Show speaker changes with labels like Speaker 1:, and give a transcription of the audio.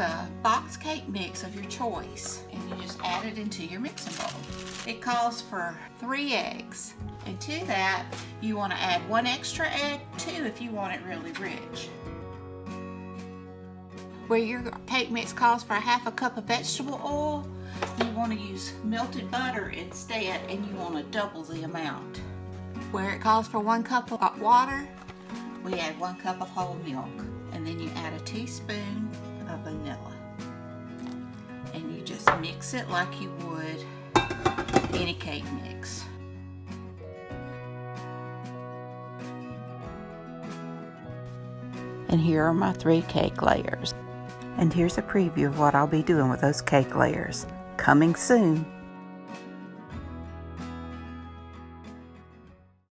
Speaker 1: a box cake mix of your choice and you just add it into your mixing bowl. It calls for three eggs. And to that, you want to add one extra egg too if you want it really rich. Where your cake mix calls for a half a cup of vegetable oil, you want to use melted butter instead and you want to double the amount. Where it calls for one cup of water, we add one cup of whole milk and then you add a teaspoon of vanilla. And you just mix it like you would any cake mix. And here are my three cake layers.
Speaker 2: And here's a preview of what I'll be doing with those cake layers. Coming soon.